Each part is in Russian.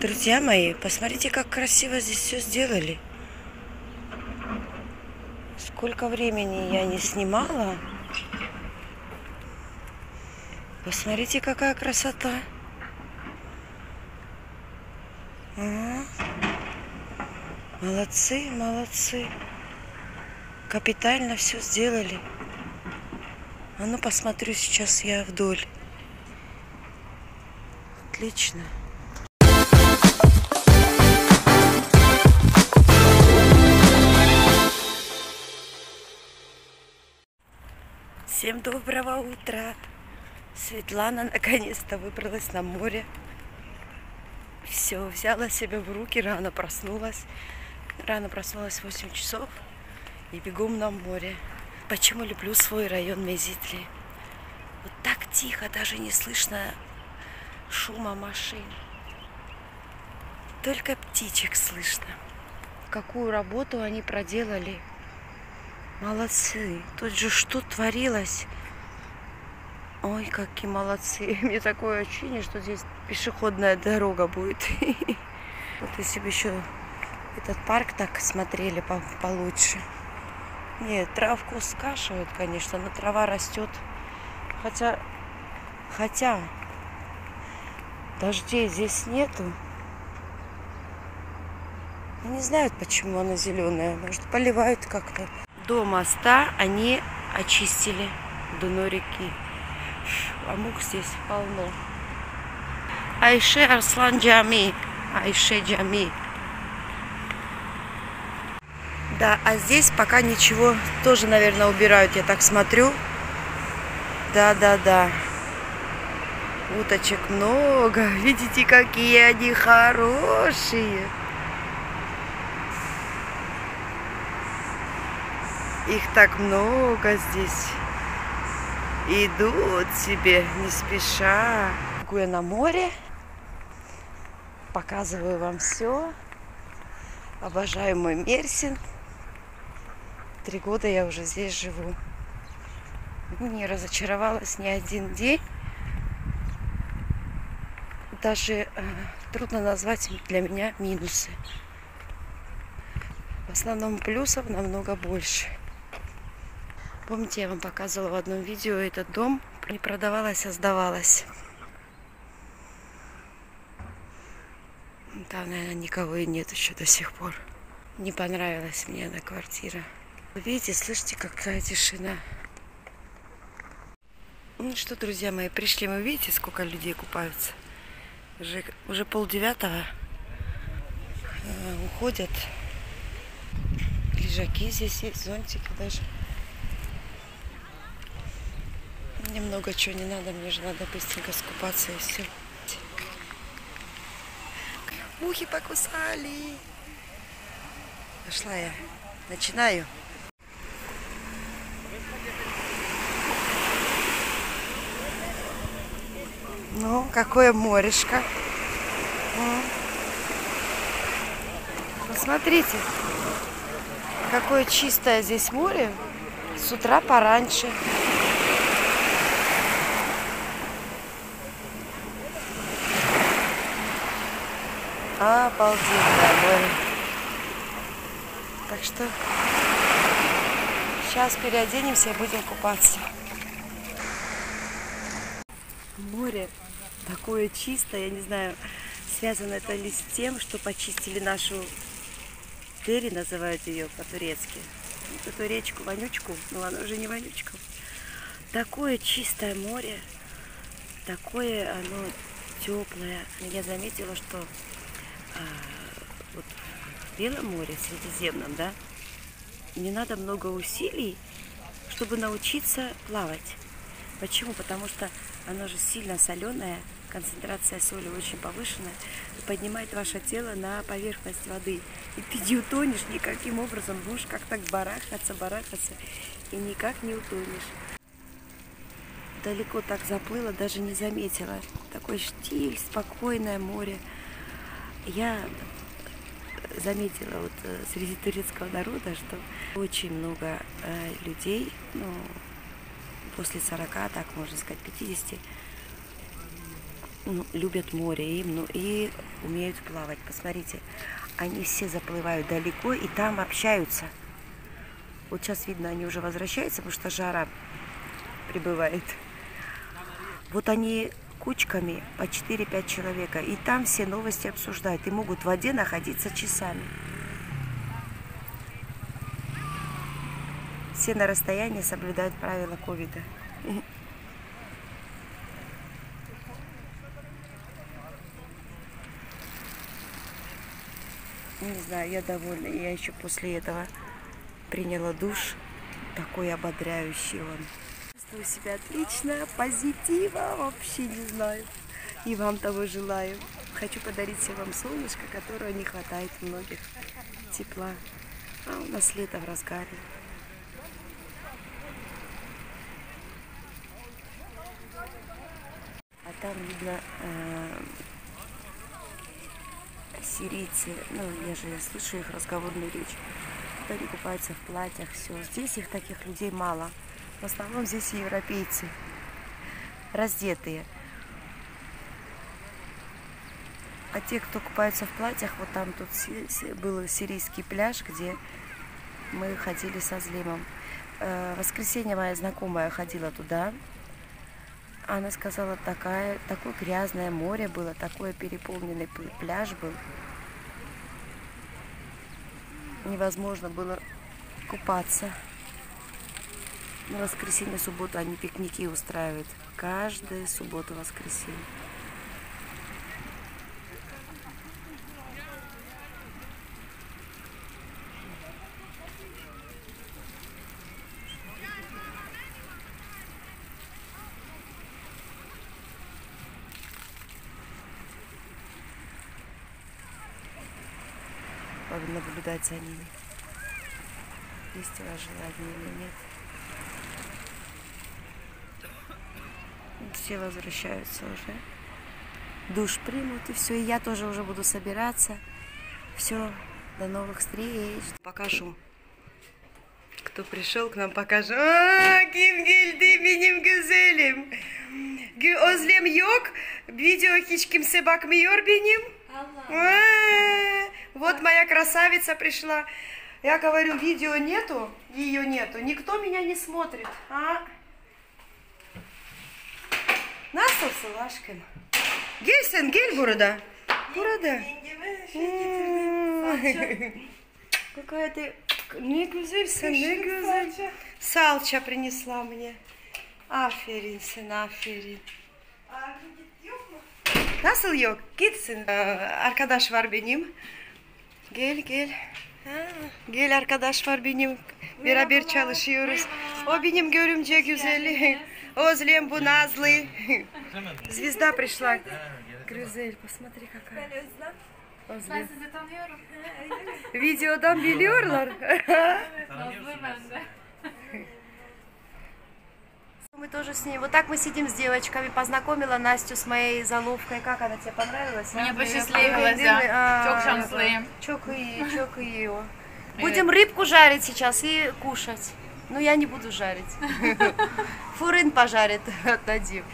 Друзья мои, посмотрите, как красиво здесь все сделали. Сколько времени я не снимала. Посмотрите, какая красота. Молодцы, молодцы. Капитально все сделали. А ну посмотрю сейчас я вдоль. Отлично. Всем доброго утра! Светлана наконец-то выбралась на море. Все, взяла себя в руки, рано проснулась. Рано проснулась в 8 часов и бегом на море. Почему люблю свой район Мезитли? Вот так тихо, даже не слышно шума машин. Только птичек слышно. Какую работу они проделали. Молодцы. Тут же что творилось. Ой, какие молодцы. Мне такое ощущение, что здесь пешеходная дорога будет. Вот если бы еще этот парк так смотрели по получше. Нет, травку скашивают, конечно, но трава растет. Хотя, хотя, дождей здесь нету. Не знают, почему она зеленая. Может, поливают как-то. До моста они очистили дно реки. А мух здесь полно. Айше Арслан Джами. Айше Джами. Да, а здесь пока ничего. Тоже, наверное, убирают, я так смотрю. Да, да, да. Уточек много. Видите, какие они хорошие. Их так много здесь. Идут себе не спеша. Я на море. Показываю вам все. Обожаю мой Мерсин. Три года я уже здесь живу. Не разочаровалась ни один день. Даже э, трудно назвать для меня минусы. В основном плюсов намного больше. Помните, я вам показывала в одном видео этот дом. Не продавалась, а сдавалась. Там, наверное, никого и нет еще до сих пор. Не понравилась мне эта квартира. Видите, слышите, какая тишина. Ну что, друзья мои, пришли мы, видите, сколько людей купаются. Уже, уже полдевятого э, уходят. Лежаки здесь есть, зонтики даже. Мне много чего не надо, мне же надо быстренько скупаться и все. Мухи покусали. Пошла я. Начинаю. Ну, какое морешко. Посмотрите, какое чистое здесь море. С утра пораньше. Обалденное море. Так что сейчас переоденемся и будем купаться. Море такое чистое, я не знаю, связано это ли с тем, что почистили нашу Тери, называют ее по-турецки. Эту речку, вонючку, но она уже не вонючка. Такое чистое море, такое оно теплое. Я заметила, что вот в Белом море, Средиземном, да, не надо много усилий, чтобы научиться плавать. Почему? Потому что оно же сильно соленое, концентрация соли очень повышенная, поднимает ваше тело на поверхность воды. И ты не утонешь никаким образом, будешь как-то барахаться, барахаться, и никак не утонешь. Далеко так заплыла, даже не заметила. Такой штиль, спокойное море я заметила вот э, среди турецкого народа, что очень много э, людей, ну, после 40, так можно сказать, 50, ну, любят море и, ну, и умеют плавать. Посмотрите, они все заплывают далеко и там общаются. Вот сейчас видно, они уже возвращаются, потому что жара прибывает. Вот они кучками по 4-5 человека. И там все новости обсуждают. И могут в воде находиться часами. Все на расстоянии соблюдают правила ковида. Не знаю, я довольна. Я еще после этого приняла душ. Такой ободряющий он. Чувствую себя отлично, позитива, вообще не знаю. И вам того желаю. Хочу подарить всем вам солнышко, которого не хватает многих. Тепла. А у нас лето в разгаре. А там видно э, сирийцы, ну я же слышу их разговорную речь. Они купаются в платьях, все. Здесь их таких людей мало. В основном здесь европейцы, раздетые. А те, кто купаются в платьях, вот там тут был сирийский пляж, где мы ходили со Злимом. Э, в воскресенье моя знакомая ходила туда. Она сказала, такая, такое грязное море было, такой переполненный пляж был. Невозможно было купаться. На воскресенье, субботу они пикники устраивают. Каждую субботу, воскресенье. наблюдать за ними. Есть у вас желание или нет. Все возвращаются уже. Душ примут и все. И я тоже уже буду собираться. Все, до новых встреч. Покажу. Кто пришел к нам, покажу. Kim geldi benim güzelim. Özlem yok. Video hiç kimse bakmıyor benim. Вот моя красавица пришла. Я говорю, видео нету, ее нету. Никто меня не смотрит. А? Nasılsın aşkım? Gel sen gel burada. Burada. Какая ты не güzelsin, ne güzel. Salça принесла мне. Aferin sen, aferin. Nasıl yok? Gitsin. Arkadaş var benim. Gel gel. Gel arkadaş var benim. Beraber çalışıyoruz. O benim görümce güzeli. Озлем bu nazlı. Звезда пришла. Güzel. Посмотри какая. Tanıyorum. Videodan biliyorlar. Мы тоже с ней. Вот так мы сидим с девочками. Познакомила Настю с моей заловкой. Как она тебе понравилась? Мне посчастливилось, да. А, Çok şanslıyım. Çok iyi, çok iyi. Будем рыбку жарить сейчас и кушать. Но я не буду жарить. Фурын пожарит, отдадим.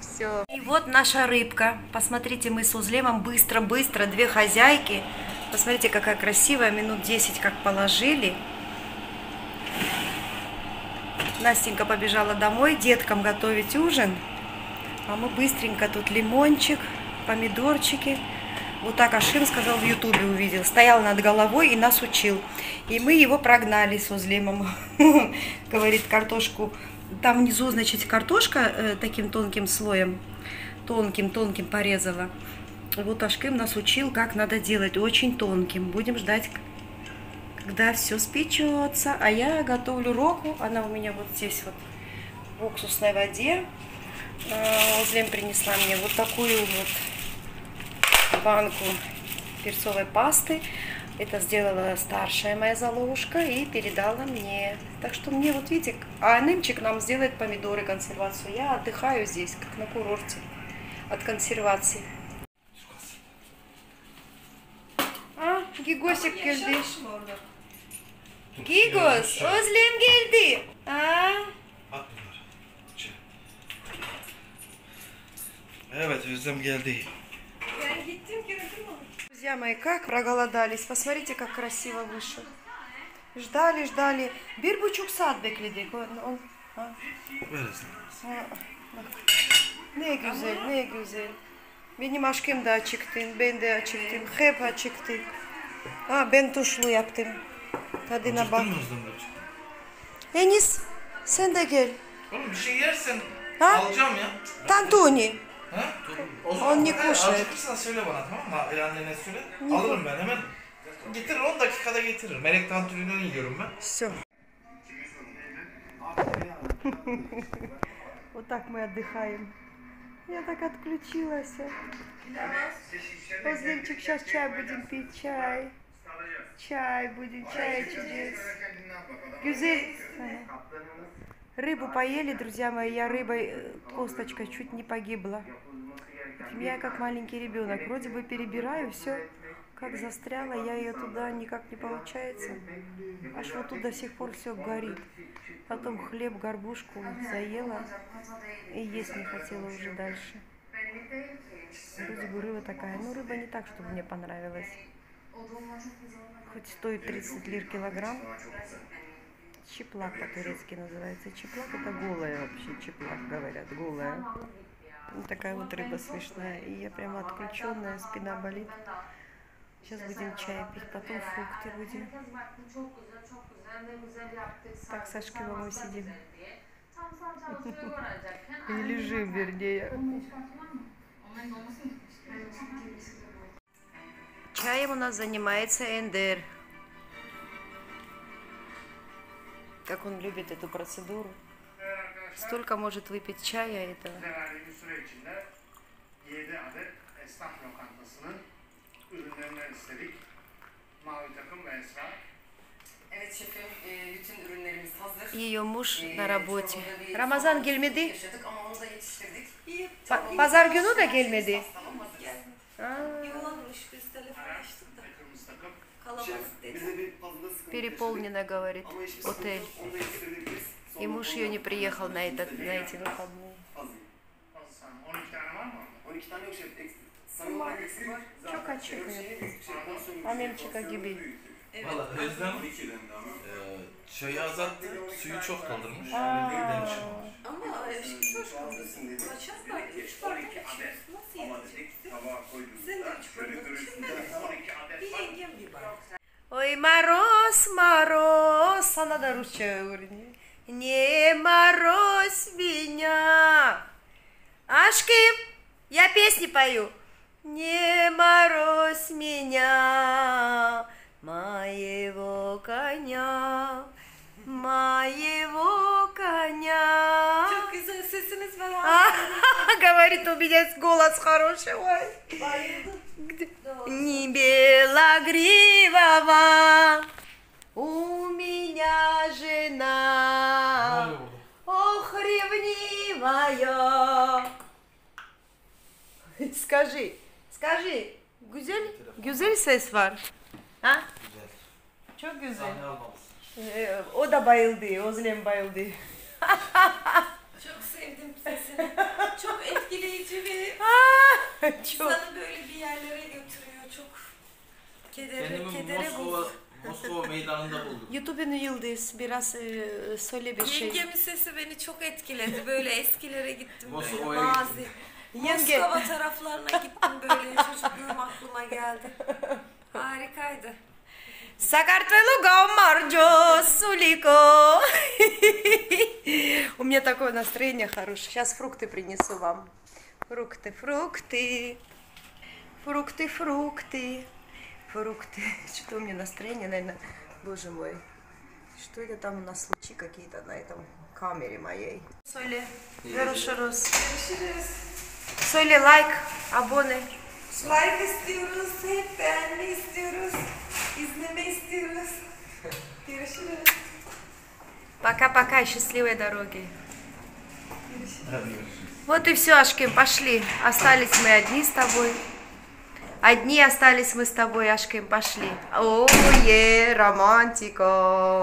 Все. И вот наша рыбка. Посмотрите, мы с Узлемом быстро-быстро, две хозяйки. Посмотрите, какая красивая, минут 10 как положили. Настенька побежала домой деткам готовить ужин. А мы быстренько тут лимончик, помидорчики. Вот так Ашим сказал в Ютубе увидел. Стоял над головой и нас учил. И мы его прогнали с Узлемом. Говорит, картошку. Там внизу, значит, картошка э, таким тонким слоем. Тонким-тонким порезала. Вот Ашким нас учил, как надо делать. Очень тонким. Будем ждать, когда все спечется. А я готовлю року. Она у меня вот здесь вот в уксусной воде. Узлем принесла мне вот такую вот банку перцовой пасты. Это сделала старшая моя заловушка и передала мне. Так что мне, вот видите, а Нымчик нам сделает помидоры консервацию. Я отдыхаю здесь, как на курорте от консервации. А, Гигосик geldi. Gigos, Özlem geldi. Aa, Evet Özlem geldi. Друзья мои, как проголодались. Посмотрите, как красиво вышло. Ждали, ждали. Bir buçuk saat bekledik. On, on, ha, Ver Özlem. ha, bak. Ne güzel, ne güzel. Benim aşkım da acıktım, ben de acıktım. Hep acıktık. Ha, ben tuşlu yaptım. Tadına bak. Acıktın mı Özlem Burcu? Enis, sen de gel. Oğlum bir şey yersen Ha? alacağım ya. Tantuni. Ha? O On ne he, kuşat? Acıkırsan söyle bana tamam mı? Yani annene söyle. Alırım ben hemen. Getirir 10 dakikada getirir. Melek tantuninden yiyorum ben. Все. Вот так мы отдыхаем. Я так отключилась. Озлемчик, сейчас чай будем пить, чай. Чай будем, чай чудес. Гюзель. Ага. Рыбу поели, друзья мои. Я рыбой, э, косточкой чуть не погибла. Я как маленький ребенок. Вроде бы перебираю, все как застряла, я ее туда никак не получается. Аж вот тут до сих пор все горит. Потом хлеб, горбушку заела и есть не хотела уже дальше. Вроде бы рыба такая. Ну, рыба не так, чтобы мне понравилась. Хоть стоит 30 лир килограмм. Чеплак по-турецки называется. Чеплак это голая вообще, чеплак говорят, голая. Вот такая вот рыба смешная. И я прямо отключенная, спина болит. Сейчас будем чай пить, потом фрукты будем. Так, Сашки, мы сидим. И лежим, вернее. Чаем у нас занимается Эндер. Как он любит эту процедуру. Stолько может выпить чая этого. Zararlı bir süre içinde 7 adet esnaf lokantasının ürünlerinden istedik. Mavi takım ve Esra. Evet şefim, e, bütün ürünlerimiz hazır. Ее муж E, на работе. sorun gelmedi. Pazar günü de gelmedi. Tamam Переполнено, говорит, отель. И муж ее не приехал на, этот, на эти выходные. Hazır. Sen 12 tane var mı? 12 tane yok şef. Eksik. Samim olarak eksik var. Çok açık. Amemçika gibi. Valla Özlem e, çayı azalttı. Suyu çok doldurmuş. Aa. Öyle demiş. Ama e, şimdi söz konusu. Kaçar var? Üç bardak içiyorsun. Nasıl yeteceksin? Tabağa Sen de üç bardak içiyorsun. Ben de 12 adet bir var. yengem bir bardak. Ой, мороз, мороз, а надо ручай верни. Не морозь меня. Ашким, я песни пою. Не морозь меня, моего коня, моего коня. А, Говорит, у меня голос хороший. Не белогривого, у меня жена, ох, ревнивая. Скажи, скажи, güzel ses var. Ha? Güzel. Çok güzel. Sahne almalısın. Ee, o da bayıldı, Ozlem bayıldı. Çok sevdim sesini. Çok etkileyici ve Çok. insanı böyle bir yerlere götürüyor. Çok kedere, Kendimi kedere Moskova. Moskova meydanında buldum. YouTube'un yıldız, biraz e, söyle bir şey. Yengemin sesi beni çok etkiledi. Böyle eskilere gittim böyle Moskova'ya mazi. Yenge. Moskova taraflarına gittim böyle çocukluğum aklıma geldi. Harikaydı. Сакартвелу гамарджо, сулико. У меня такое настроение хорошее. Сейчас фрукты принесу вам. Фрукты, фрукты. Фрукты, фрукты. Фрукты. Что у меня настроение, наверное, боже мой. Что это там у нас лучи какие-то на этом камере моей? Söyle. Görüşürüz. Görüşürüz. Söyle like, Like istiyoruz. Hep beğenme istiyoruz. İzleme istiyoruz. Görüşürüz. Пока-пока, счастливой дороги. Вот и все, Ашкин, пошли. Остались мы одни с тобой. Одни остались мы с тобой, Ашкин, пошли. Ой, романтика.